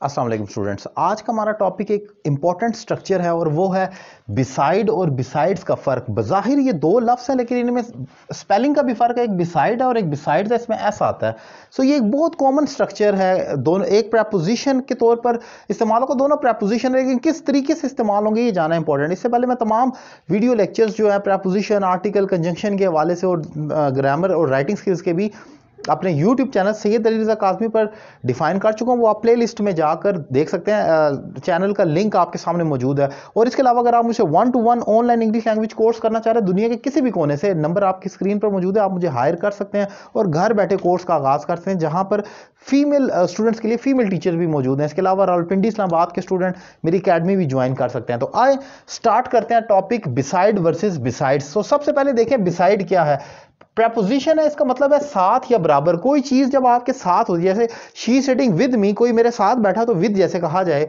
वालेकुम स्टूडेंट्स आज का हमारा टॉपिक एक इंपॉर्टेंट स्ट्रक्चर है और वो है बिसाइड और बिसाइड्स का फ़र्क। बज़ाहिर ये दो लफ्ज़ हैं, लेकिन इनमें स्पेलिंग का भी फ़र्क है, एक बिसाइड है और एक बिसाइड्स है, इसमें ऐसा आता है। सो ये एक बहुत कॉमन स्ट्रक्चर है, दोनों, एक प्रपोजिशन के तौर पर इस्तेमाल होगा, दोनों प्रपोजिशन लेकिन किस तरीके से इस्तेमाल होंगे, ये जाना इंपॉर्टेंट इससे पहले मैं तमाम वीडियो लेक्चर्स जो है प्रपोजिशन आर्टिकल कंजंक्शन के हवाले से और ग्रामर और राइटिंग स्किल्स के भी अपने YouTube चैनल सैयद अली रजा काजमी पर डिफाइन कर चुका हूँ। वो आप प्ले लिस्ट में जाकर देख सकते हैं चैनल का लिंक आपके सामने मौजूद है। और इसके अलावा अगर आप मुझे one to one online English language course करना चाह रहे हैं, दुनिया के किसी भी कोने से नंबर आपकी स्क्रीन पर मौजूद है, आप मुझे हायर कर सकते हैं और घर बैठे कोर्स का आगाज़ कर सकते हैं, जहाँ पर फीमेल स्टूडेंट्स के लिए फीमेल टीचर भी मौजूद हैं। इसके अलावा रावलपिंडी इस्लामाबाद के स्टूडेंट मेरी अकेडमी भी ज्वाइन कर सकते हैं। तो आए स्टार्ट करते हैं टॉपिक बिसाइड वर्सेज बिसाइड्स तो सबसे पहले देखें बिसाइड क्या है। प्रपोजिशन है, इसका मतलब है साथ या बराबर। कोई चीज़ जब आपके साथ होती है, जैसे शी सिटिंग विद मी कोई मेरे साथ बैठा तो विद जैसे कहा जाए।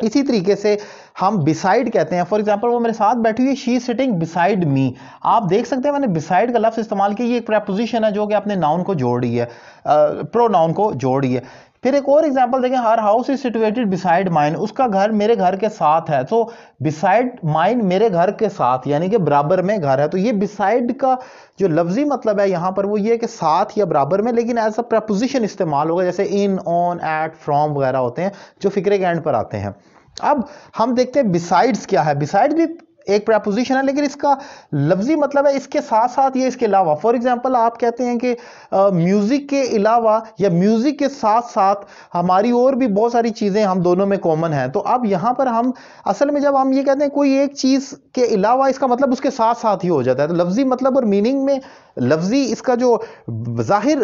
इसी तरीके से हम बिसाइड कहते हैं। फॉर एग्ज़ाम्पल वो मेरे साथ बैठी हुई शी सिटिंग बिसाइड मी आप देख सकते हैं, मैंने बिसाइड का लफ्ज इस्तेमाल किया। ये एक प्रेपोजिशन है जो कि आपने नाउन को जोड़ी है। प्रो नाउन को जोड़ी है। फिर एक और एग्जांपल देखें her house is situated beside mine उसका घर मेरे घर के साथ है। तो बिसाइड माइन मेरे घर के साथ, यानी कि बराबर में घर है। तो ये बिसाइड का जो लफ्जी मतलब है, यहाँ पर वो ये कि साथ या बराबर में, लेकिन एज अ प्रपोजिशन इस्तेमाल होगा, जैसे इन ऑन एट फ्रॉम वगैरह होते हैं, जो फिक्रे के एंड पर आते हैं। अब हम देखते हैं बिसाइड्स क्या है। बिसाइड भी एक प्रपोजिशन है, लेकिन इसका लफ्जी मतलब है, इसके साथ साथ ये इसके अलावा फॉर एग्जांपल आप कहते हैं कि म्यूज़िक के अलावा या म्यूज़िक के साथ साथ हमारी और भी बहुत सारी चीज़ें हम दोनों में कॉमन हैं। तो अब यहाँ पर हम, असल में जब हम ये कहते हैं कोई एक चीज़ के अलावा इसका मतलब उसके साथ साथ ही हो जाता है तो लफ्जी मतलब और मीनिंग में, लफ्जी इसका जो ज़ाहिर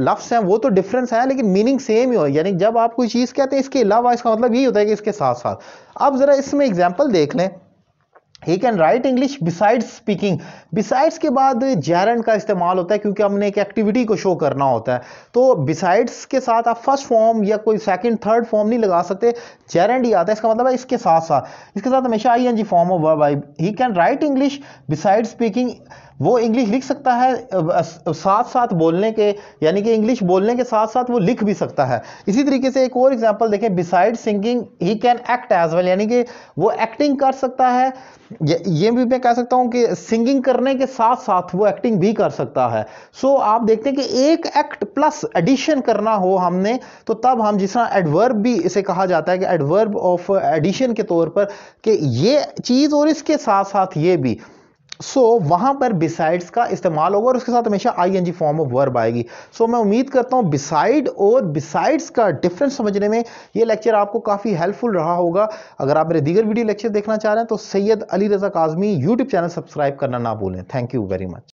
लफ्स हैं, वो तो डिफरेंस है, लेकिन मीनिंग सेम ही हो, यानी जब आप कोई चीज़ कहते हैं, इसके अलावा इसका मतलब यही होता है कि इसके साथ साथ। अब ज़रा इसमें एग्ज़ाम्पल देख लें। He can write English beside speaking besides के बाद जैरन का इस्तेमाल होता है क्योंकि हमने एक एक्टिविटी को शो करना होता है। तो बिसाइड्स के साथ आप फ़र्स्ट फॉर्म या कोई सेकंड थर्ड फॉर्म नहीं लगा सकते। जैरन ही आता है। इसका मतलब है इसके साथ साथ इसके साथ हमेशा I N G form of verb I he can write English beside speaking वो इंग्लिश लिख सकता है साथ साथ बोलने के यानी कि इंग्लिश बोलने के साथ साथ वो लिख भी सकता है। इसी तरीके से एक और एग्जांपल देखें beside singing he can act as well यानी कि वो एक्टिंग कर सकता है। ये भी मैं कह सकता हूँ कि सिंगिंग करने के साथ साथ वो एक्टिंग भी कर सकता है। सो so, आप देखते हैं कि एक एक्ट प्लस एडिशन करना हो हमने तो तब हम जिस एडवर्ब भी इसे कहा जाता है कि एडवर्ब ऑफ़ एडिशन के तौर पर कि ये चीज़ और इसके साथ साथ ये भी। सो so, वहाँ पर बिसाइड्स का इस्तेमाल होगा और उसके साथ हमेशा I N G form of verb आएगी। सो so, मैं उम्मीद करता हूँ बिसाइड और बिसाइड्स का डिफरेंस समझने में ये लेक्चर आपको काफ़ी हेल्पफुल रहा होगा। अगर आप मेरे दीगर वीडियो लेक्चर देखना चाह रहे हैं तो Syed Ali Raza Kazmi YouTube channel subscribe करना ना भूलें। Thank you very much